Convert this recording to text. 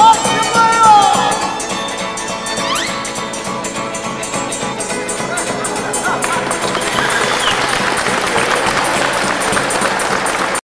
Awesome.